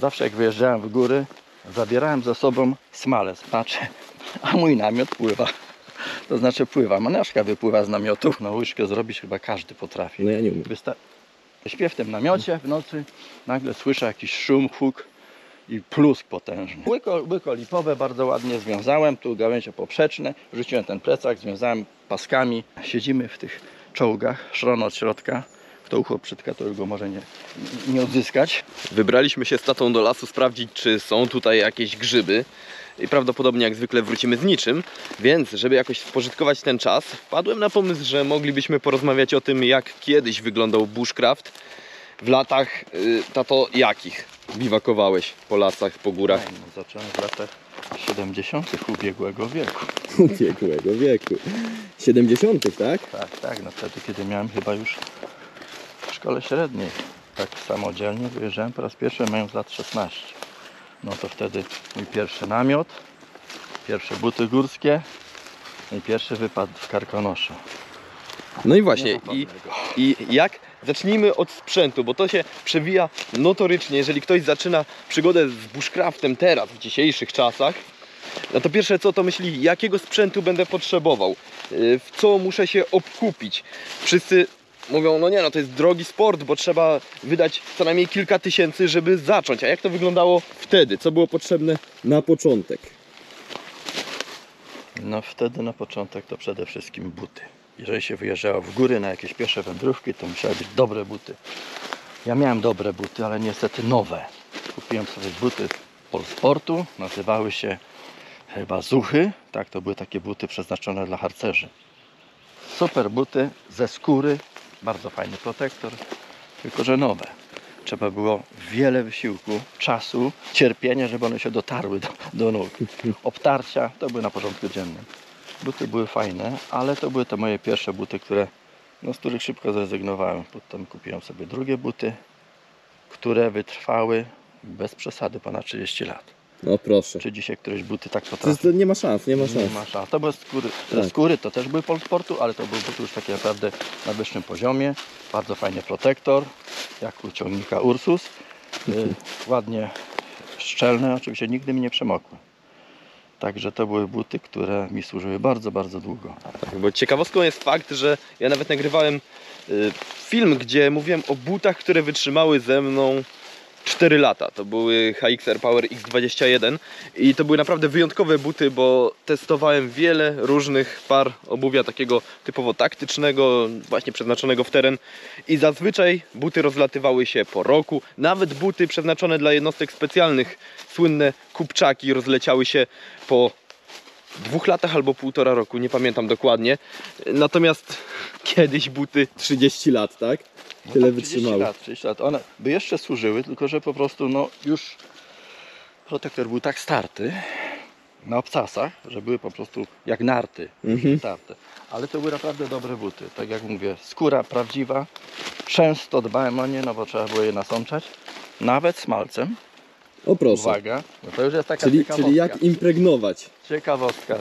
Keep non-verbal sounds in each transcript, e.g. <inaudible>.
zawsze jak wyjeżdżałem w góry, zabierałem ze sobą smalec. Patrzę, a mój namiot pływa. To znaczy pływa. Manaszka wypływa z namiotu. Na łyżkę zrobić chyba każdy potrafi. No ja nie umiem. Wysta- Śpię w tym namiocie w nocy, nagle słyszę jakiś szum, huk i plusk potężny. Łyko, łyko lipowe bardzo ładnie związałem, tu gałęzie poprzeczne, rzuciłem ten plecak, związałem paskami. Siedzimy w tych czołgach, szron od środka, kto ucho przytka, to już go może nie, nie odzyskać. Wybraliśmy się z tatą do lasu sprawdzić, czy są tutaj jakieś grzyby. I prawdopodobnie jak zwykle wrócimy z niczym, więc żeby jakoś spożytkować ten czas, wpadłem na pomysł, że moglibyśmy porozmawiać o tym, jak kiedyś wyglądał bushcraft w latach, y, tato, jakich biwakowałeś po lasach, po górach? No, zacząłem w latach 70. ubiegłego wieku. <laughs> Ubiegłego wieku. 70, tak? Tak, tak, no wtedy kiedy miałem chyba już szkole średniej. Tak samodzielnie wyjeżdżałem po raz pierwszy mając lat 16. No to wtedy mój pierwszy namiot, pierwsze buty górskie no i pierwszy wypad w Karkonoszu. No i właśnie, i, i jak? Zacznijmy od sprzętu, bo to się przewija notorycznie. Jeżeli ktoś zaczyna przygodę z bushcraftem teraz, w dzisiejszych czasach, no to pierwsze co to myśli, jakiego sprzętu będę potrzebował, Yy, w co muszę się obkupić. Wszyscy mówią, no nie, no to jest drogi sport, bo trzeba wydać co najmniej kilka tysięcy, żeby zacząć. A jak to wyglądało wtedy? Co było potrzebne na początek? No wtedy na początek to przede wszystkim buty. Jeżeli się wyjeżdżało w góry na jakieś pierwsze wędrówki, to musiały być dobre buty. Ja miałem dobre buty, ale niestety nowe. Kupiłem sobie buty Polsportu, nazywały się chyba Zuchy. Tak, to były takie buty przeznaczone dla harcerzy. Super buty ze skóry, bardzo fajny protektor, tylko że nowe. Trzeba było wiele wysiłku, czasu, cierpienia, żeby one się dotarły do, do nóg. Obtarcia to były na porządku dziennym. Buty były fajne, ale to były te moje pierwsze buty, które, no, z których szybko zrezygnowałem. Potem kupiłem sobie drugie buty, które wytrwały bez przesady ponad 30 lat. No proszę. Czy dzisiaj któreś buty tak To, potrafią? nie ma szans, nie ma Nie ma szans. To były skóry, te Tak. skóry to też były Polsportu, ale to były buty już takie naprawdę na wyższym poziomie. Bardzo fajny protektor, jak u ciągnika Ursus. Y, ładnie szczelne, oczywiście nigdy mi nie przemokły. Także to były buty, które mi służyły bardzo, bardzo długo. Tak, bo ciekawostką jest fakt, że ja nawet nagrywałem y, film, gdzie mówiłem o butach, które wytrzymały ze mną 4 lata. To były HXR Power X21 i to były naprawdę wyjątkowe buty, bo testowałem wiele różnych par obuwia takiego typowo taktycznego, właśnie przeznaczonego w teren i zazwyczaj buty rozlatywały się po roku. Nawet buty przeznaczone dla jednostek specjalnych, słynne kupczaki rozleciały się po dwóch latach albo półtora roku, nie pamiętam dokładnie. Natomiast kiedyś buty 30 lat, tak? Tyle tak, 30 wytrzymały. lat, 30 lat. One by jeszcze służyły, tylko że po prostu no już protektor był tak starty na obcasach, że były po prostu jak narty Mhm. starte. Ale to były naprawdę dobre buty. Tak jak mówię, skóra prawdziwa. Często dbałem o nie, no bo trzeba było je nasączać. Nawet smalcem. O proszę. Uwaga, no to już jest taka Czyli, ciekawostka. czyli jak impregnować? Ciekawostka.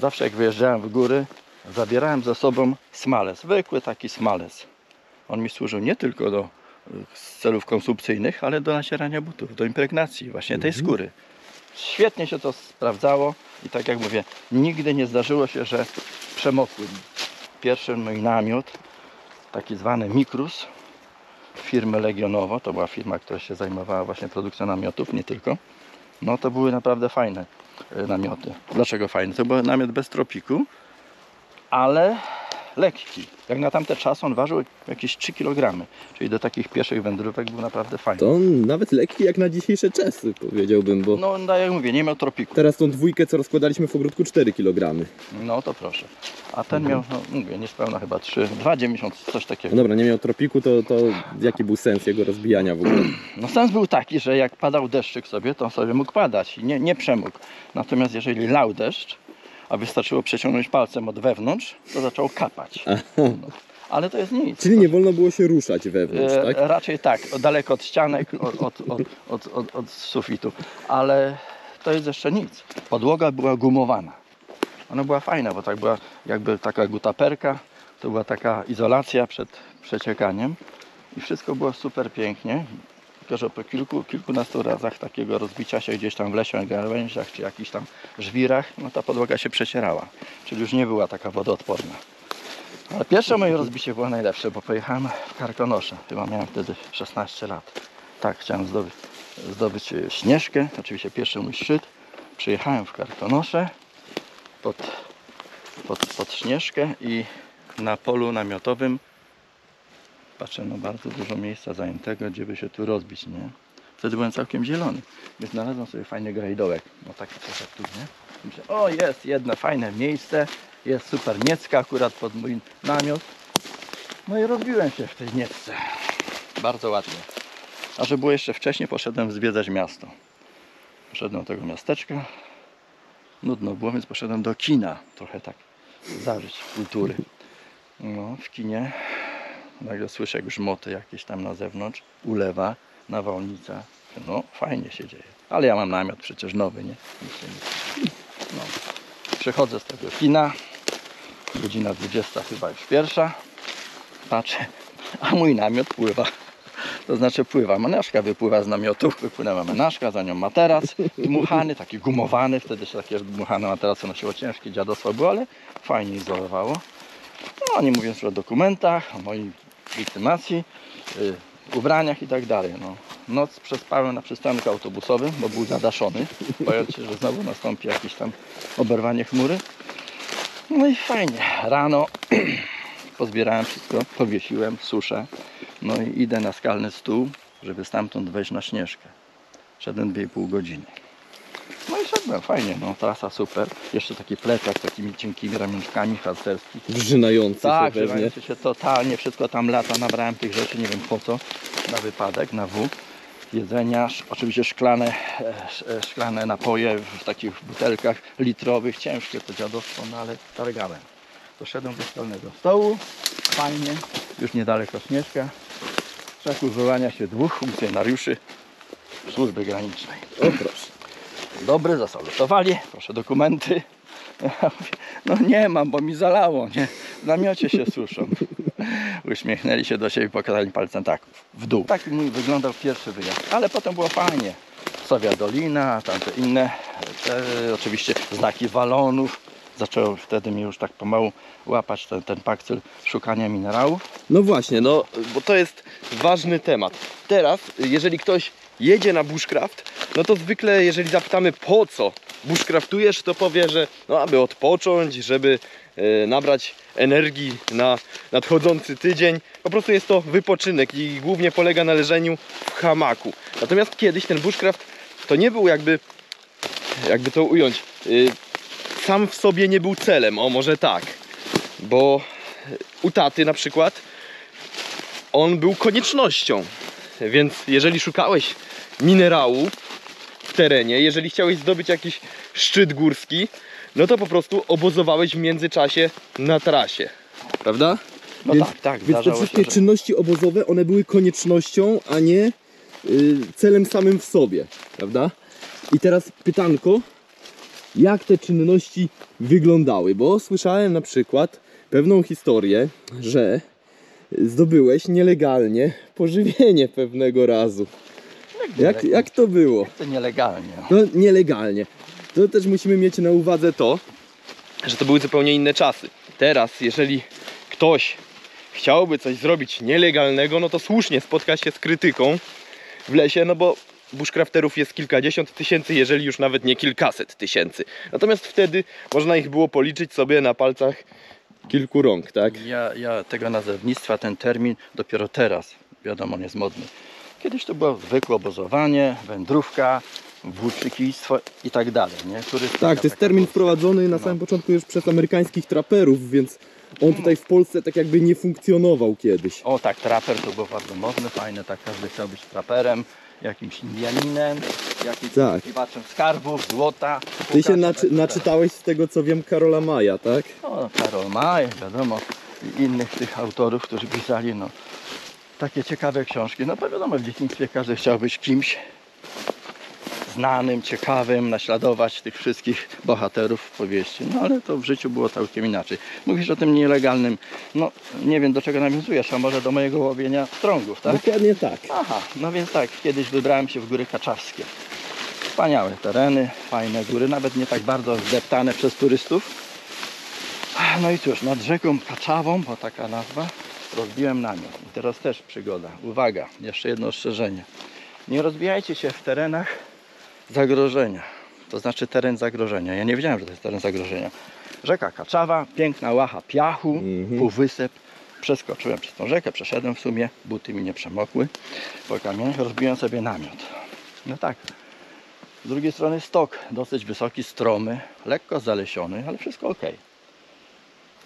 Zawsze jak wyjeżdżałem w góry, zabierałem ze sobą smalec. Zwykły taki smalec. On mi służył nie tylko do y, celów konsumpcyjnych, ale do nacierania butów, do impregnacji właśnie tej skóry. Świetnie się to sprawdzało i tak jak mówię, nigdy nie zdarzyło się, że przemokły. Pierwszy mój namiot, taki zwany Mikrus, firmy Legionowo, to była firma, która się zajmowała właśnie produkcją namiotów, nie tylko. No to były naprawdę fajne y, namioty. Dlaczego fajne? To był namiot bez tropiku, ale lekki. Jak na tamte czasy on ważył jakieś 3 kg, czyli do takich pieszych wędrówek był naprawdę fajny. To on nawet lekki jak na dzisiejsze czasy, powiedziałbym, bo No tak jak mówię, nie miał tropiku. teraz tą dwójkę, co rozkładaliśmy w ogródku, 4 kg. No to proszę. A ten miał, no, mówię, niespełna chyba 3, 2,90, coś No takiego. dobra, nie miał tropiku, to, to jaki był sens jego rozbijania w ogóle? <clears throat> No sens był taki, że jak padał deszczyk sobie, to on sobie mógł padać i nie, nie przemógł. Natomiast jeżeli lał deszcz, a wystarczyło przeciągnąć palcem od wewnątrz, to zaczął kapać. No. Ale to jest nic. Czyli nie wolno było się ruszać wewnątrz, E, tak? Raczej tak, daleko od ścianek, od, od, od, od, od, od sufitu. Ale to jest jeszcze nic. Podłoga była gumowana. Ona była fajna, bo tak była jakby taka gutaperka, to była taka izolacja przed przeciekaniem i wszystko było super pięknie. Tylko że po kilku, kilkunastu razach takiego rozbicia się gdzieś tam w lesie, gałęziach czy jakichś tam żwirach, no ta podłoga się przecierała, czyli już nie była taka wodoodporna. Ale pierwsze moje rozbicie było najlepsze, bo pojechałem w Karkonosze. Chyba miałem wtedy 16 lat. Tak, chciałem zdobyć, zdobyć e, śnieżkę. Oczywiście pierwszy mój szczyt. Przyjechałem w Karkonosze pod, pod, pod śnieżkę i na polu namiotowym patrzę, no bardzo dużo miejsca zajętego, gdzie by się tu rozbić, nie? Wtedy byłem całkiem zielony, więc znalazłem sobie fajny grajdołek. No taki coś tu, nie? Myślę, o jest jedno fajne miejsce, jest super niecka akurat pod mój namiot. No i rozbiłem się w tej niecce. Bardzo ładnie. A że było jeszcze wcześniej, poszedłem zwiedzać miasto. Poszedłem do tego miasteczka. Nudno było, więc poszedłem do kina. Trochę tak zażyć kultury. No, w kinie nagle słyszę grzmoty jakieś tam na zewnątrz. Ulewa, nawałnica. No, fajnie się dzieje. Ale ja mam namiot przecież nowy, nie? No. Przechodzę z tego kina. Godzina 20 chyba już pierwsza. Patrzę, a mój namiot pływa. To znaczy pływa manaszka, wypływa z namiotu, wypłynęła manaszka, za nią materac dmuchany, taki gumowany, wtedy się takie dmuchane materace nosiło ciężkie, dziadostwo było, ale fajnie izolowało. No nie mówiąc o dokumentach, o mojej legitymacji, y, ubraniach i tak dalej. No. Noc przespałem na przystanku autobusowym, bo był zadaszony, bojąc się, że znowu nastąpi jakieś tam oberwanie chmury. No i fajnie. Rano <clears throat> pozbierałem wszystko, powiesiłem, suszę. No i idę na skalny stół, żeby stamtąd wejść na śnieżkę. Szedłem 2,5 godziny. No i szedłem, fajnie, no trasa super. Jeszcze taki plecak z takimi cienkimi ramionczkami harcerskich. Wrzynający Tak, się pewnie. żywający się totalnie, wszystko tam lata, nabrałem tych rzeczy, nie wiem po co, na wypadek, na W. Jedzenia, oczywiście szklane, e, e, szklane napoje w takich butelkach litrowych, ciężkie to dziadostwo, no ale targałem. Doszedłem do skalnego stołu, fajnie, już niedaleko Śnieżka. W czasie się dwóch funkcjonariuszy służby granicznej. Proszę. Dobry, zasalutowali, proszę dokumenty. Ja mówię, no nie mam, bo mi zalało, nie? W namiocie się suszą. Uśmiechnęli się do siebie i pokazali palcem tak, w dół. Tak mój wyglądał pierwszy wyjazd, ale potem było fajnie. Sowia Dolina, tamte inne, te, oczywiście znaki walonów. Zaczęło wtedy mi już tak pomału łapać ten, ten bakcyl szukania minerałów. No właśnie, no bo to jest ważny temat. Teraz, jeżeli ktoś jedzie na bushcraft, no to zwykle jeżeli zapytamy po co bushcraftujesz, to powie, że no aby odpocząć, żeby e, nabrać energii na nadchodzący tydzień. Po prostu jest to wypoczynek i głównie polega na leżeniu w hamaku. Natomiast kiedyś ten bushcraft to nie był jakby, jakby to ująć, y, sam w sobie nie był celem, o może tak. Bo u taty na przykład on był koniecznością. Więc jeżeli szukałeś minerału w terenie, jeżeli chciałeś zdobyć jakiś szczyt górski, no to po prostu obozowałeś w międzyczasie na trasie. Prawda? No Więc- tak, tak, Więc te wszystkie się, że... czynności obozowe, one były koniecznością, a nie y, celem samym w sobie, prawda? I teraz pytanko, jak te czynności wyglądały? Bo słyszałem na przykład pewną historię, że zdobyłeś nielegalnie pożywienie pewnego razu. Jak, jak to było? To nielegalnie. No nielegalnie. To też musimy mieć na uwadze to, Że to były zupełnie inne czasy. Teraz, jeżeli ktoś chciałby coś zrobić nielegalnego, no to słusznie spotka się z krytyką w lesie, no bo bushcrafterów jest kilkadziesiąt tysięcy, jeżeli już nawet nie kilkaset tysięcy. Natomiast wtedy można ich było policzyć sobie na palcach kilku rąk, tak? Ja, ja tego nazewnictwa, ten termin dopiero teraz, wiadomo, on jest modny. Kiedyś to było zwykłe obozowanie, wędrówka, włóczykistwo i tak dalej, nie? Turystyka Tak, to jest termin wprowadzony na No. samym początku już przez amerykańskich traperów, więc on tutaj w Polsce tak jakby nie funkcjonował kiedyś. O tak, traper to był bardzo modny, fajny, tak każdy chciał być traperem, jakimś Indianinem, jakimś Tak. poszukiwaczem skarbów, złota. Ty się naczy, naczytałeś z tego co wiem Karola Maja, tak? No, Karol Maj, wiadomo, i innych tych autorów, którzy pisali, no, takie ciekawe książki. No, bo wiadomo, w dzieciństwie każdy chciał być kimś znanym, ciekawym, naśladować tych wszystkich bohaterów powieści. No ale to w życiu było całkiem inaczej. Mówisz o tym nielegalnym, no nie wiem do czego nawiązujesz, a może do mojego łowienia strągów, tak? Dokładnie tak. Aha, no więc tak, kiedyś wybrałem się w Góry Kaczawskie. Wspaniałe tereny, fajne góry, nawet nie tak bardzo zdeptane przez turystów. No i cóż, nad rzeką Kaczawą, bo taka nazwa, rozbiłem namiot. I teraz też przygoda. Uwaga, jeszcze jedno ostrzeżenie. Nie rozbijajcie się w terenach zagrożenia. To znaczy teren zagrożenia. Ja nie wiedziałem, że to jest teren zagrożenia. Rzeka Kaczawa, piękna łacha piachu, Mhm. półwysep. Przeskoczyłem przez tą rzekę, przeszedłem w sumie, buty mi nie przemokły. Po kamieniach rozbiłem sobie namiot. No tak. Z drugiej strony stok, dosyć wysoki, stromy, lekko zalesiony, ale wszystko ok.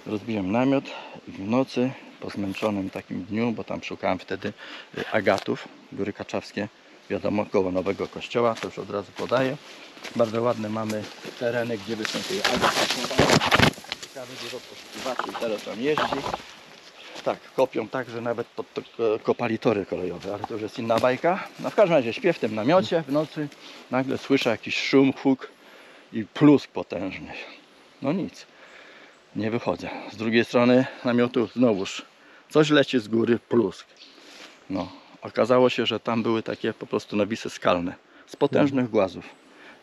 Rozbiłem namiot w nocy, po zmęczonym takim dniu, bo tam szukałem wtedy y, agatów, Góry Kaczawskie, wiadomo, koło nowego kościoła, to już od razu podaję. Bardzo ładne mamy tereny, gdzie występuje agat. Ciekawe, dużo poszukiwaczy teraz tam jeździ. Tak, kopią tak, że nawet pod to, ko- kopali tory kolejowe, ale to już jest inna bajka. No w każdym razie śpię w tym namiocie w nocy, nagle słyszę jakiś szum, huk i plusk potężny. No nic, nie wychodzę. Z drugiej strony namiotu znowuż coś leci z góry, plusk. No, okazało się, że tam były takie po prostu nawisy skalne z potężnych głazów.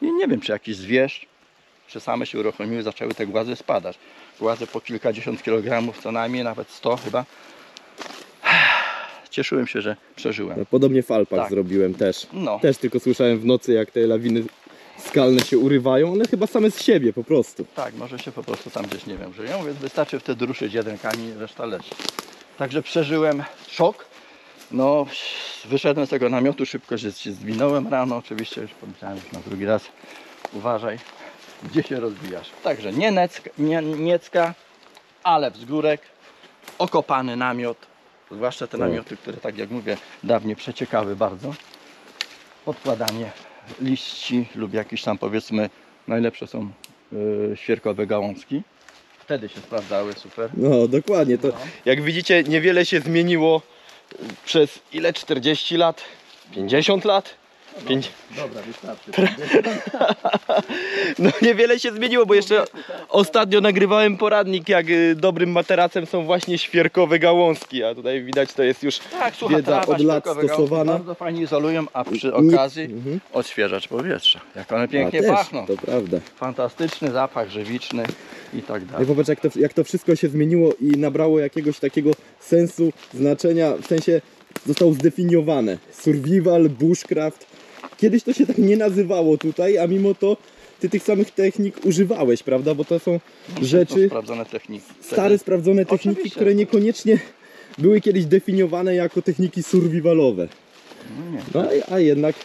I nie wiem, czy jakiś zwierz, czy same się uruchomiły, zaczęły te głazy spadać. Głazy po kilkadziesiąt kilogramów, co najmniej, nawet 100 chyba. <sighs> Cieszyłem się, że przeżyłem. No, podobnie w Alpach Tak. zrobiłem też. No, Też tylko słyszałem w nocy, jak te lawiny skalne się urywają. One chyba same z siebie po prostu. tak, może się po prostu tam gdzieś, nie wiem, żyją, więc wystarczy wtedy ruszyć jeden kamień, reszta leży. Także przeżyłem szok. No, wyszedłem z tego namiotu, szybko się, się zwinąłem rano, oczywiście już pomyślałem już na drugi raz, uważaj, gdzie się rozbijasz. Także nie necka, nie, niecka, ale wzgórek, okopany namiot, zwłaszcza te Tak. namioty, które tak jak mówię, dawniej przeciekały bardzo. Podkładanie liści lub jakieś tam powiedzmy, najlepsze są yy, świerkowe gałązki. Wtedy się sprawdzały super. No, dokładnie. To, No. Jak widzicie, niewiele się zmieniło przez ile? 40 lat? 50 lat? Pięć... Dobra, wystarczy. <laughs> No niewiele się zmieniło, bo jeszcze ostatnio nagrywałem poradnik, jak y, dobrym materacem są właśnie świerkowe gałązki, a tutaj widać to jest już Tak, słuchaj, Wiedza trawa od lat świerkowe gałązki stosowana. Bardzo fajnie izolują, a przy okazji Mhm. odświeżacz powietrza. Jak one pięknie też, pachną. To prawda. Fantastyczny zapach żywiczny i tak I dalej. popatrz, jak to, jak to wszystko się zmieniło i nabrało jakiegoś takiego sensu, znaczenia, w sensie zostało zdefiniowane. Survival, bushcraft. Kiedyś to się tak nie nazywało tutaj, a mimo to ty tych samych technik używałeś, prawda? Bo to są To rzeczy, sprawdzone techniki. stare, sprawdzone techniki, Oczywiście. które niekoniecznie były kiedyś definiowane jako techniki survivalowe. No nie. No, a jednak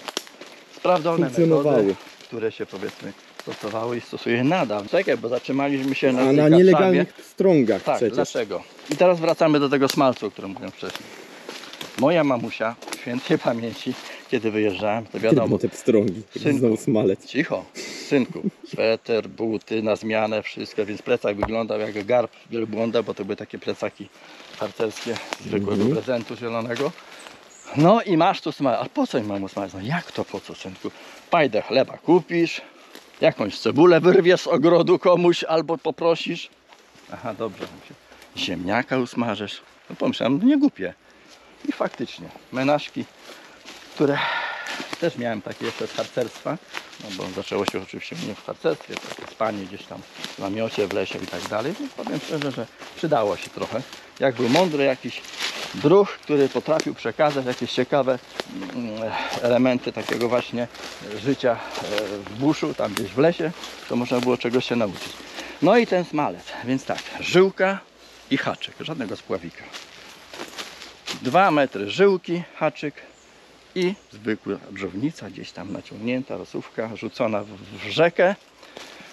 Sprawdzone funkcjonowały. metody, które się powiedzmy stosowały i stosuje nadal. Czekaj, bo zatrzymaliśmy się na, na nielegalnych strągach Tak, przecież. dlaczego? I teraz wracamy do tego smalcu, o którym mówiłem wcześniej. Moja mamusia, świętej pamięci, kiedy wyjeżdżałem, to wiadomo, te pstrągi? Synku. Znowu smalec. Cicho, synku, sweter, buty na zmianę, wszystko, więc plecak wyglądał jak garb wielbłąda, bo to były takie plecaki harcerskie zwykłego Mhm. prezentu zielonego. No i masz tu smalec. A po co im mam smalec? No jak to po co, synku? Pajdę chleba kupisz, jakąś cebulę wyrwiesz z ogrodu komuś albo poprosisz. Aha, dobrze. Ziemniaka usmażysz. No pomyślałem, no nie głupie. I faktycznie, menażki, które też miałem takie jeszcze z harcerstwa, no bo zaczęło się oczywiście nie w harcerstwie, takie spanie gdzieś tam w namiocie, w lesie i tak dalej, więc powiem szczerze, że przydało się trochę. Jak był mądry jakiś druh, który potrafił przekazać jakieś ciekawe mm, elementy takiego właśnie życia e, w buszu, tam gdzieś w lesie, to można było czegoś się nauczyć. No i ten smalec, więc tak, żyłka i haczyk, żadnego spławika. Dwa metry żyłki, haczyk, i zwykła drzownica gdzieś tam naciągnięta, rosówka rzucona w, rzekę.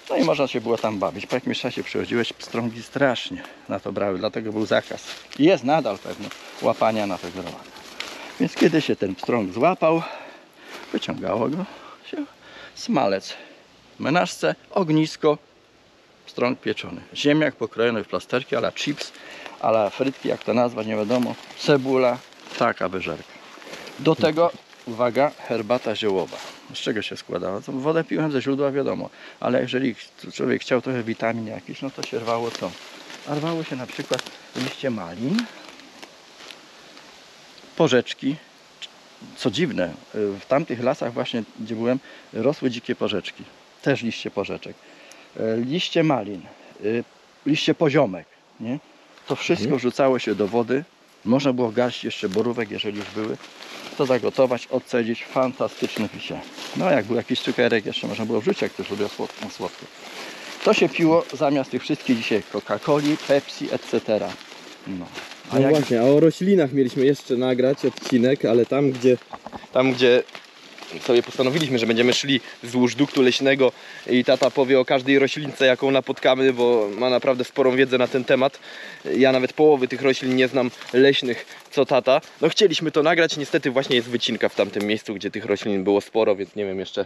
No i można się było tam bawić. Po jakimś czasie przychodziłeś, pstrągi strasznie na to brały, dlatego był zakaz. I jest nadal pewno łapania na tego rowaka. Więc kiedy się ten pstrąg złapał, wyciągało go się smalec. Menażce ognisko, pstrąg pieczony. Ziemniak pokrojony w plasterki, ala chips, ala frytki, jak to nazwać, nie wiadomo. Cebula, taka wyżerka. Do tego, uwaga, herbata ziołowa. z czego się składała? To wodę piłem ze źródła, wiadomo, ale jeżeli człowiek chciał trochę witamin jakiś, no to się rwało to. A rwało się na przykład liście malin, porzeczki. Co dziwne, w tamtych lasach właśnie, gdzie byłem, rosły dzikie porzeczki. Też liście porzeczek. E, Liście malin, y, liście poziomek, nie? To wszystko Mhm. wrzucało się do wody. Można było garść jeszcze borówek, jeżeli już były. To zagotować, odcedzić. Fantastyczny pisie. No jak był jakiś cukierek, jeszcze można było wrzucić, jak ktoś lubił słodko. słodko. To się piło zamiast tych wszystkich dzisiaj Coca-Coli, Pepsi, etc. No. A No jak właśnie, a o roślinach mieliśmy jeszcze nagrać odcinek, ale tam gdzie Tam, gdzie sobie postanowiliśmy, że będziemy szli wzdłuż duktu leśnego i tata powie o każdej roślince, jaką napotkamy, bo ma naprawdę sporą wiedzę na ten temat. Ja nawet połowy tych roślin nie znam leśnych, co tata. No chcieliśmy to nagrać, niestety właśnie jest wycinka w tamtym miejscu, gdzie tych roślin było sporo, więc nie wiem jeszcze,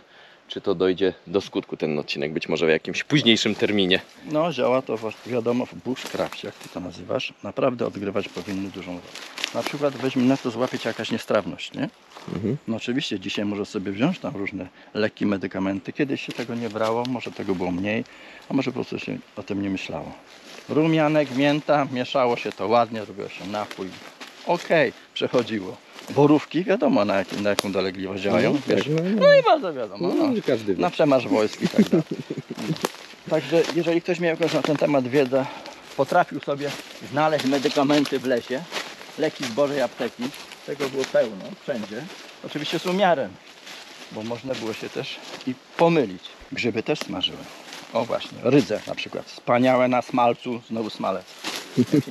czy to dojdzie do skutku ten odcinek, być może w jakimś późniejszym terminie. No, działa to wiadomo w bushcrafcie, jak ty to nazywasz, naprawdę odgrywać powinny dużą rolę. Na przykład weźmy na to złapie cię jakaś niestrawność, nie? Mhm. No oczywiście dzisiaj może sobie wziąć tam różne leki, medykamenty. Kiedyś się tego nie brało, może tego było mniej, a może po prostu się o tym nie myślało. Rumianek, mięta, mieszało się to ładnie, robiło się napój. Okej, przechodziło. Borówki, wiadomo na, jakim, na jaką dolegliwość działają. No, wiesz? no, no. no i bardzo wiadomo. No. Na przemarsz wojsk i tak dalej. Także jeżeli ktoś miał jakąś na ten temat wiedzę, potrafił sobie znaleźć medykamenty w lesie, leki z Bożej apteki, tego było pełno, wszędzie. Oczywiście z umiarem, bo można było się też i pomylić. Grzyby też smażyły. O właśnie, rydze na przykład. Wspaniałe na smalcu, znowu smalec. Licznik.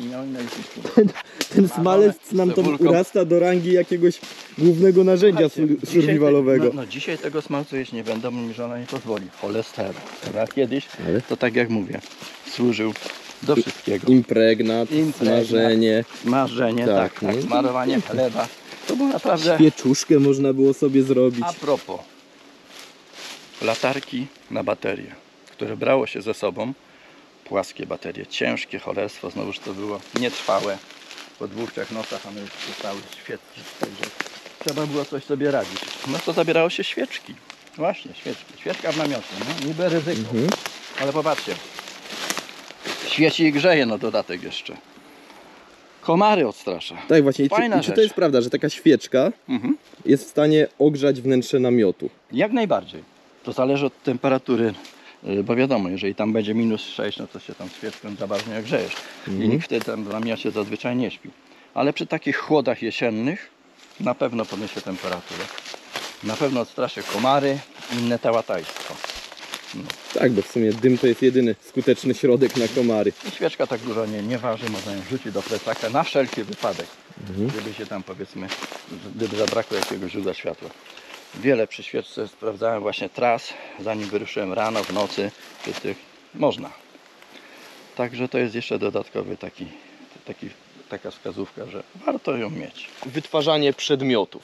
Ten smalec nam tam urasta do rangi jakiegoś głównego narzędzia survivalowego. No, no dzisiaj tego smalcu jeść nie będę, mi żona nie pozwoli. Cholesterol. A kiedyś, to tak jak mówię, służył do wszystkiego. Impregnat, Impregnat. smażenie, Smażenie, Tak, tak, tak, no. smarowanie chleba. To było naprawdę... świeczuszkę można było sobie zrobić. A propos, latarki na baterie, które brało się ze sobą, płaskie baterie, ciężkie cholerstwo, znowuż to było nietrwałe. Po dwóch, trzech nocach one już przestały świecić, także trzeba było coś sobie radzić. No to zabierało się świeczki. Właśnie, świeczki. Świeczka w namiocie, no? niby ryzyko. Mhm. Ale popatrzcie, świeci i grzeje na dodatek jeszcze. Komary odstrasza. Tak właśnie, I czy, Fajna i czy to rzecz. jest prawda, że taka świeczka Mhm. jest w stanie ogrzać wnętrze namiotu? Jak najbardziej. To zależy od temperatury, bo wiadomo, jeżeli tam będzie minus 6, no to się tam świeczką za bardzo nie ogrzejesz. I Mhm. nikt wtedy tam w namiocie zazwyczaj nie śpi. Ale przy takich chłodach jesiennych na pewno podniesie temperaturę. Na pewno odstraszy komary, inne tałatajstwo. Tak, bo w sumie dym to jest jedyny skuteczny środek na komary. I świeczka tak dużo nie, nie waży, można ją wrzucić do plecaka na wszelki wypadek. Mhm. Gdyby się tam powiedzmy, gdyby zabrakło jakiegoś źródła światła. Wiele przy świeczce sprawdzałem właśnie tras, zanim wyruszyłem rano, w nocy, czy tych można. Także to jest jeszcze dodatkowy taki, taki, taka wskazówka, że warto ją mieć. Wytwarzanie przedmiotów.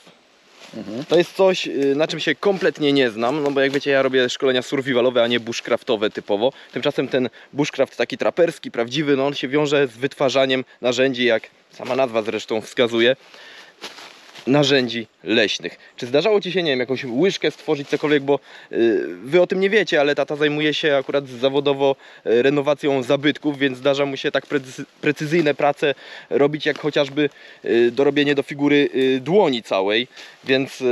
To jest coś, y, na czym się kompletnie nie znam, no bo jak wiecie, ja robię szkolenia survivalowe, a nie bushcraftowe typowo. Tymczasem ten bushcraft taki traperski, prawdziwy, no on się wiąże z wytwarzaniem narzędzi, jak sama nazwa zresztą wskazuje, narzędzi leśnych. Czy zdarzało Ci się, nie wiem, jakąś łyżkę stworzyć, cokolwiek, bo y, Wy o tym nie wiecie, ale tata zajmuje się akurat zawodowo y, renowacją zabytków, więc zdarza mu się tak precy- precyzyjne prace robić, jak chociażby y, dorobienie do figury dłoni całej, więc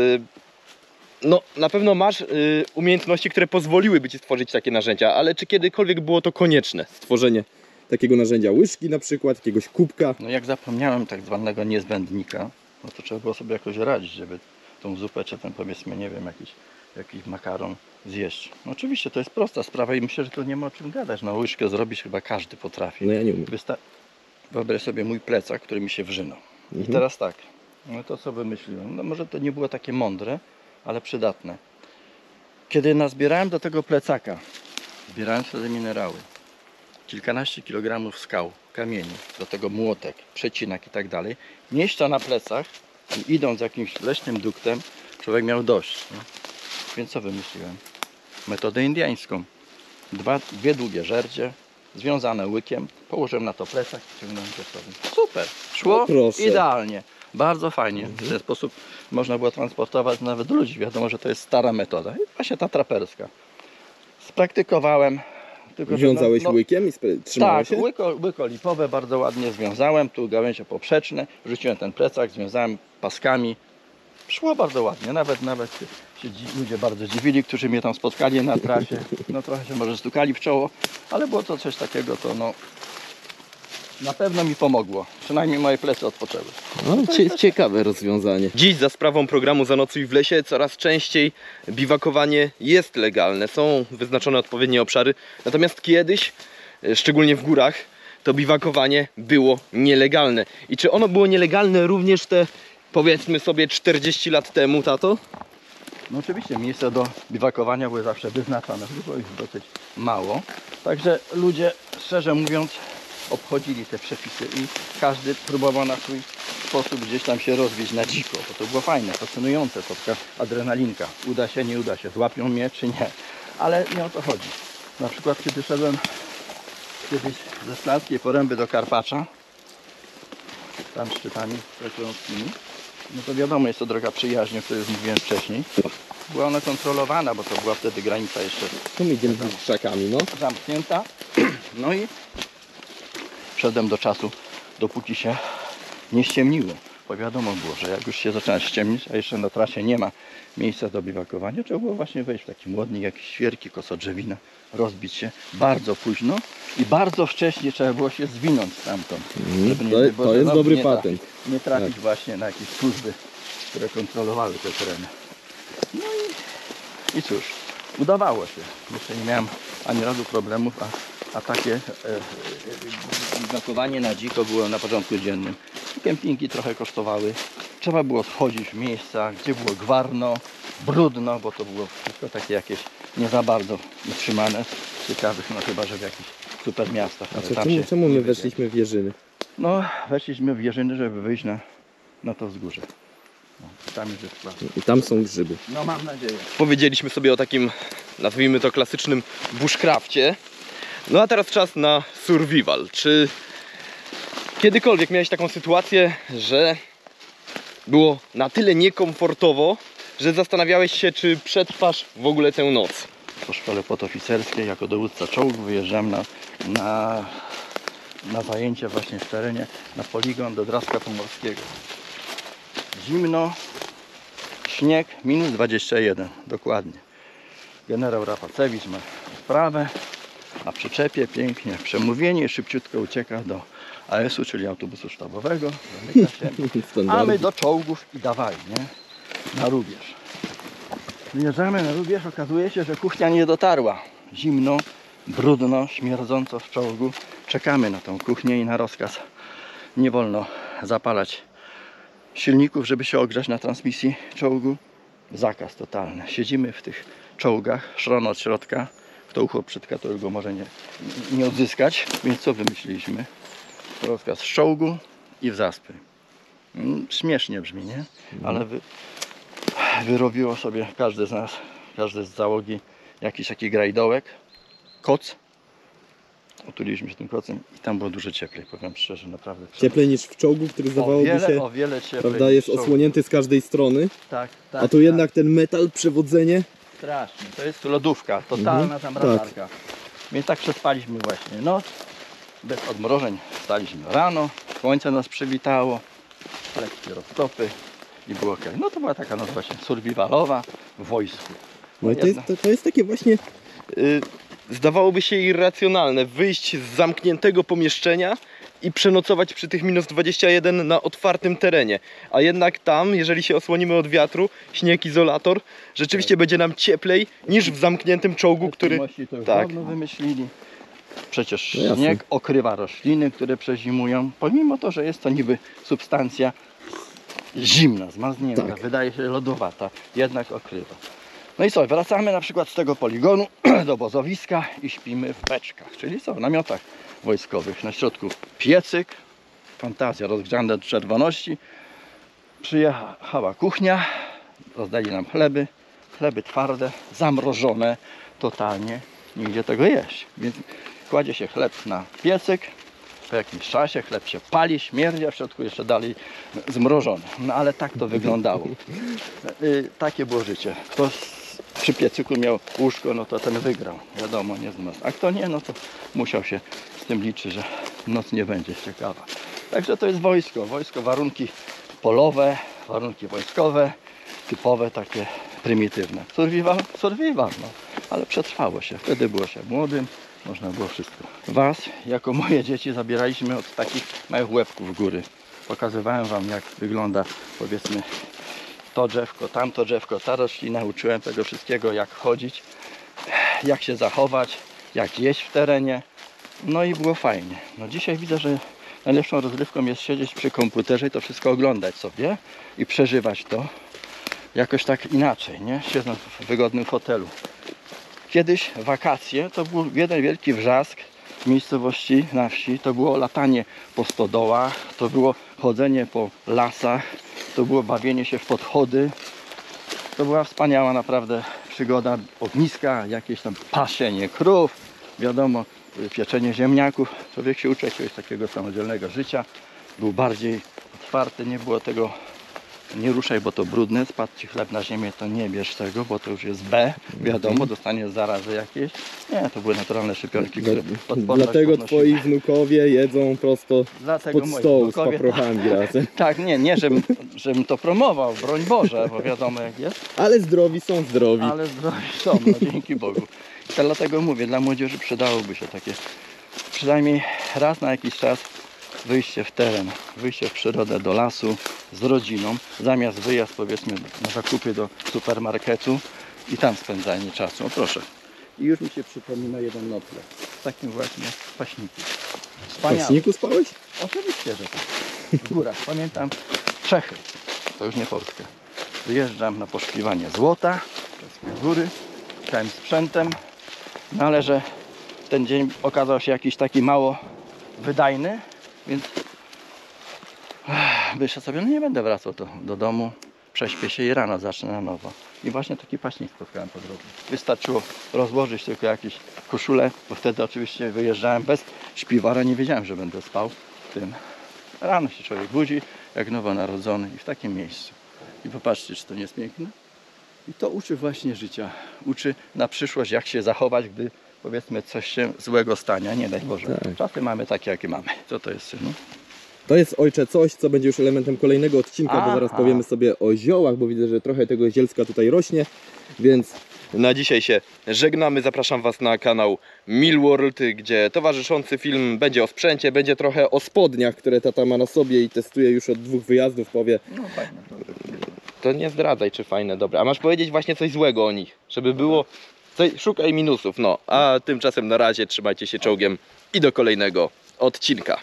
no, na pewno masz y, umiejętności, które pozwoliłyby Ci stworzyć takie narzędzia, ale czy kiedykolwiek było to konieczne? Stworzenie takiego narzędzia łyżki na przykład, jakiegoś kubka. No jak zapomniałem tak zwanego niezbędnika, no to trzeba było sobie jakoś radzić, żeby tą zupę, czy ten powiedzmy, nie wiem, jakiś, jakiś makaron zjeść. No oczywiście to jest prosta sprawa i myślę, że tu nie ma o czym gadać. No łyżkę zrobić chyba każdy potrafi. No ja nie umiem. Wysta- Wyobraź sobie mój plecak, który mi się wrzynął. I Mhm. teraz tak, no to co wymyśliłem? No może to nie było takie mądre, ale przydatne. Kiedy nazbierałem do tego plecaka, zbierałem sobie minerały, kilkanaście kilogramów skał, kamieni, do tego młotek, przecinak i tak dalej, nieść to na plecach i idąc jakimś leśnym duktem, człowiek miał dość. Nie? Więc co wymyśliłem? Metodę indiańską. Dwa, dwie długie żerdzie, związane łykiem, położyłem na to plecak i ciągnąłem sobie. Super, szło No idealnie. Bardzo fajnie. W ten sposób można było transportować nawet ludzi. Wiadomo, że to jest stara metoda. I właśnie ta traperska. Spraktykowałem. Tylko, Wiązałeś no, no, łykiem i trzymałeś tak, się? łyko, łyko lipowe bardzo ładnie związałem, tu gałęzie poprzeczne, wrzuciłem ten plecak, związałem paskami. Szło bardzo ładnie, nawet nawet się, się dzi- ludzie bardzo dziwili, którzy mnie tam spotkali na trasie. No trochę się może stukali w czoło, ale było to coś takiego, to no na pewno mi pomogło. Przynajmniej moje plecy odpoczęły. No, cie, ciekawe rozwiązanie. Dziś za sprawą programu Zanocuj w lesie coraz częściej biwakowanie jest legalne, są wyznaczone odpowiednie obszary, natomiast kiedyś, e, szczególnie w górach, to biwakowanie było nielegalne. I czy ono było nielegalne również te powiedzmy sobie 40 lat temu, tato? No oczywiście miejsca do biwakowania były zawsze wyznaczone, było ich dosyć mało. Także ludzie, szczerze mówiąc, obchodzili te przepisy i każdy próbował na swój sposób gdzieś tam się rozbić na dziko, bo to było fajne, fascynujące, to taka adrenalinka. Uda się, nie uda się, złapią mnie czy nie. Ale nie o to chodzi. Na przykład kiedy szedłem kiedyś ze Śląskiej Poręby do Karpacza, tam szczytami prekleńskimi, no to wiadomo, jest to droga przyjaźni, o której już mówiłem wcześniej. Była ona kontrolowana, bo to była wtedy granica jeszcze Tu idziemy z krzakami, no. zamknięta. <clears throat> No i szedłem do czasu, dopóki się nie ściemniło. Bo wiadomo było, że jak już się zaczyna ściemnić, a jeszcze na trasie nie ma miejsca do biwakowania, trzeba było właśnie wejść w taki młodnik, jakieś świerki, kosodrzewina, rozbić się bardzo późno i bardzo wcześnie trzeba było się zwinąć stamtąd. Mhm, żeby nie- to, to jest no, dobry nie patent. Nie trafić właśnie na jakieś służby, które kontrolowały te tereny. No i, i cóż, udawało się. Jeszcze nie miałem ani razu problemów, a, a takie e, e, znakowanie na dziko było na porządku dziennym. Kempingi trochę kosztowały. Trzeba było schodzić w miejsca, gdzie było gwarno, brudno, bo to było wszystko takie jakieś nie za bardzo utrzymane. Ciekawych, no chyba, że w jakichś super miastach. A co, tam czemu, czemu my weszliśmy w Jerzyny? No, weszliśmy w Jerzyny, żeby wyjść na, na to wzgórze. No, tam już jest plac. I tam są grzyby. No mam nadzieję. Powiedzieliśmy sobie o takim, nazwijmy to klasycznym bushcrafcie. No a teraz czas na survival. Czy kiedykolwiek miałeś taką sytuację, że było na tyle niekomfortowo, że zastanawiałeś się, czy przetrwasz w ogóle tę noc? Po szkole podoficerskiej jako dowódca czołgu wyjeżdżam na, na, na zajęcie właśnie w terenie, na poligon do Draska Pomorskiego. Zimno, śnieg, minus 21, dokładnie. Generał Rapacewicz ma sprawę na przyczepie, pięknie przemówienie, szybciutko ucieka do AS-u, czyli autobusu sztabowego. A my do czołgów i dawaj, nie? Na rubież. Wjeżdżamy na rubież, okazuje się, że kuchnia nie dotarła. Zimno, brudno, śmierdząco w czołgu. Czekamy na tą kuchnię i na rozkaz. Nie wolno zapalać silników, żeby się ogrzać na transmisji czołgu. Zakaz totalny. Siedzimy w tych czołgach, szron od środka. Kto ucho przytka, to już go może nie, nie odzyskać. Więc co wymyśliliśmy? Rozkaz z czołgu i w zaspy. Mm, Śmiesznie brzmi, nie? Ale wy, wyrobiło sobie każdy z nas, każdy z załogi jakiś taki grajdołek, koc. Otuliliśmy się tym kocem i tam było dużo cieplej, powiem szczerze, naprawdę. Cieplej niż w czołgu, który zdawałoby wiele, się, o wiele cieplej. prawda, jest osłonięty z każdej strony. Tak, tak. A tu jednak ten metal, przewodzenie. Tak, strasznie. To jest lodówka, totalna Mhm, zamrażarka. Więc tak przespaliśmy właśnie noc, bez odmrożeń. Staliśmy rano, słońce nas przywitało, lekkie roztopy i było ok. No to była taka noc właśnie survivalowa w wojsku. No i to jest, to, to jest takie właśnie Y, Zdawałoby się irracjonalne wyjść z zamkniętego pomieszczenia i przenocować przy tych minus 21 na otwartym terenie. A jednak tam, jeżeli się osłonimy od wiatru, śnieg izolator, rzeczywiście będzie nam cieplej niż w zamkniętym czołgu, który. To już tak. dawno wymyślili. Przecież śnieg okrywa rośliny, które przezimują, pomimo to, że jest to niby substancja zimna, zmarznięta, Tak. wydaje się lodowata, jednak okrywa. No i co, wracamy na przykład z tego poligonu <clears throat> do obozowiska i śpimy w beczkach, czyli co, w namiotach wojskowych. Na środku piecyk, fantazja rozgrzane do czerwoności. Przyjechała kuchnia, rozdali nam chleby, chleby twarde, zamrożone totalnie, nigdzie tego jeść. Więc kładzie się chleb na piecyk, po jakimś czasie chleb się pali, śmierdzi, a w środku jeszcze dalej zmrożony. No ale tak to wyglądało. Y, takie było życie. Przy piecyku miał łóżko, no to ten wygrał. Wiadomo, nie z nas. A kto nie, no to musiał się z tym liczyć, że noc nie będzie ciekawa. Także to jest wojsko. Wojsko, warunki polowe, warunki wojskowe, typowe, takie prymitywne. Survival? Survival, no. Ale przetrwało się. Wtedy było się młodym, można było wszystko. Was, jako moje dzieci, zabieraliśmy od takich małych łebków góry. Pokazywałem Wam, jak wygląda, powiedzmy, to drzewko, tamto drzewko, ta roślina. Uczyłem tego wszystkiego, jak chodzić, jak się zachować, jak jeść w terenie. No i było fajnie. No dzisiaj widzę, że najlepszą rozrywką jest siedzieć przy komputerze i to wszystko oglądać sobie i przeżywać to jakoś tak inaczej, nie? Siedząc w wygodnym fotelu. Kiedyś wakacje to był jeden wielki wrzask w miejscowości na wsi. To było latanie po stodołach, to było chodzenie po lasach, to było bawienie się w podchody. To była wspaniała naprawdę przygoda. Ogniska, jakieś tam pasienie krów, wiadomo, pieczenie ziemniaków. Człowiek się uczy jakiegoś takiego samodzielnego życia. Był bardziej otwarty, nie było tego nie ruszaj, bo to brudne, spadł ci chleb na ziemię, to nie bierz tego, bo to już jest B, wiadomo, dostaniesz zarazy jakieś. Nie, to były naturalne szczypionki, które Dlatego twoi wnukowie jedzą prosto Dlatego pod stołu z wnukowie- paprochami razem. <laughs> Tak, nie, nie, żebym, żebym to promował, broń Boże, bo wiadomo jak jest, Ale zdrowi są zdrowi. ale zdrowi są, no dzięki Bogu. Dlatego mówię, dla młodzieży przydałoby się takie, przynajmniej raz na jakiś czas wyjście w teren, wyjście w przyrodę do lasu z rodziną, zamiast wyjazd powiedzmy na zakupy do supermarketu i tam spędzanie czasu. O proszę. I już mi się przypomina jeden nocleg w takim właśnie paśniku. W paśniku spałeś? Oczywiście, że tak. W górach. Pamiętam Czechy. To już nie Polska. Wyjeżdżam na poszukiwanie złota przez góry, całym sprzętem. No ale że ten dzień okazał się jakiś taki mało wydajny, więc myślę sobie, no nie będę wracał do, do domu. Prześpię się i rano zacznę na nowo. I właśnie taki paśnik spotkałem po drodze. Wystarczyło rozłożyć tylko jakieś koszule, bo wtedy oczywiście wyjeżdżałem bez śpiwara, nie wiedziałem, że będę spał w tym. Rano się człowiek budzi, jak nowonarodzony i w takim miejscu. I popatrzcie, czy to nie jest piękne? I to uczy właśnie życia. Uczy na przyszłość, jak się zachować, gdy powiedzmy coś się złego stanie. Nie daj Boże. Tak. Czasy mamy takie, jakie mamy. Co to jest, synu? To jest ojcze coś, co będzie już elementem kolejnego odcinka, bo zaraz Aha. powiemy sobie o ziołach, bo widzę, że trochę tego zielska tutaj rośnie, więc Na dzisiaj się żegnamy. Zapraszam Was na kanał Millworld, gdzie towarzyszący film będzie o sprzęcie, będzie trochę o spodniach, które tata ma na sobie i testuje już od dwóch wyjazdów, powie No fajne. To... To nie zdradzaj, czy fajne, dobre. A masz powiedzieć właśnie coś złego o nich, żeby było. Szukaj minusów, no. A tymczasem na razie trzymajcie się czołgiem i do kolejnego odcinka.